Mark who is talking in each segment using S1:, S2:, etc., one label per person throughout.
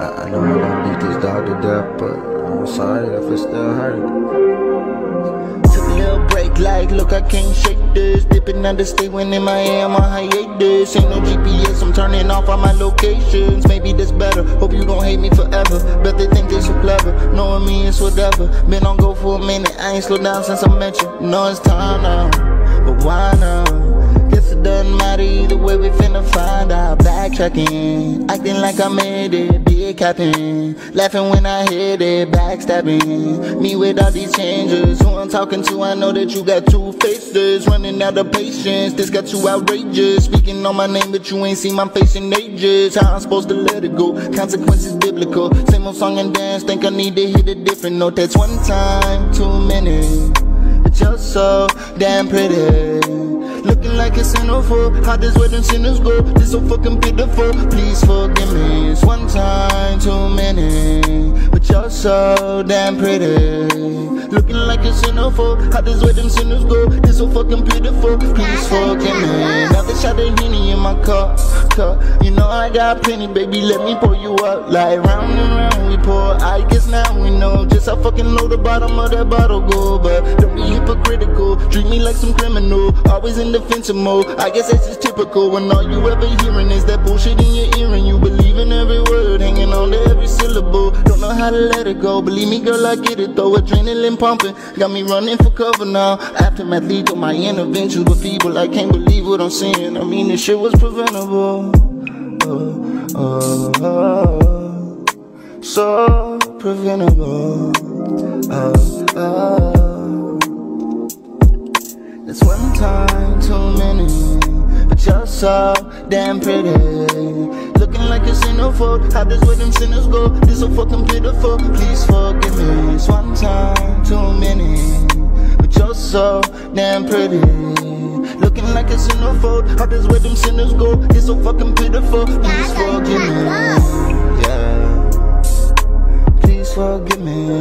S1: I, know I done beat this dog to death, but I'm sorry if it still hurt.
S2: Break, like, look, I can't shake this. Dipping under, stay when in my am on hiatus. Ain't no GPS, I'm turning off all my locations. Maybe this better, hope you don't hate me forever. Bet they think they so clever, knowing me is whatever. Been on go for a minute, I ain't slowed down since I met you. Know it's time now, but why now? Guess it doesn't matter either way, we finna find out. Backtracking, acting like I made it, big capping. Laughing when I hit it, backstabbing. Me with all these changes, who I'm talking to, I know that you got two faces. Running out of patience, this got too outrageous. Speaking on my name, but you ain't seen my face in ages. How I'm supposed to let it go? Consequences biblical. Same old song and dance, think I need to hit a different note. That's one time, too many. But you're so damn pretty. Looking like a centerfold. How does where sinners go? This so fucking pitiful. Please forgive me. It's one time too many. So damn pretty. Looking like a centerfold. How does where them sinners go? This so fucking pitiful. Please forgive me. Another shot of Henny in my cup. cup. You know I got plenty, baby. Let me pour you up. Like round and round we pour. I guess now we know just how fucking low the bottom of that bottle go. But don't be hypocritical. Treat me like some criminal. Always in defensive mode. I guess that's just typical. When all you ever hearing is that bullshit in your ear and you believe in every word, Don't know how to let it go. Believe me, girl, I get it though. Adrenaline pumping, got me running for cover now. Aftermath lead to my interventions, but feeble. I can't believe what I'm seeing. I mean, this shit was preventable. Oh, oh, oh, so preventable. It's one time too many, but you're so damn pretty. Looking like a centerfold. How does where them sinners go? This so fucking pitiful. Please forgive me. It's one time too many, but you're so damn pretty. Looking like a centerfold. How does where them sinners go? This so fucking pitiful. Please forgive me. Yeah. Please forgive me.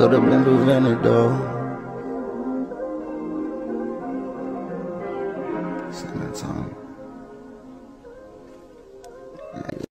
S2: Could've been prevented though. In that time.